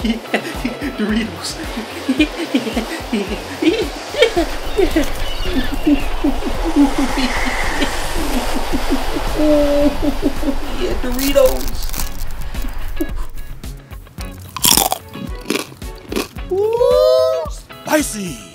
Doritos. yeah, Doritos. Ooh, Spicy!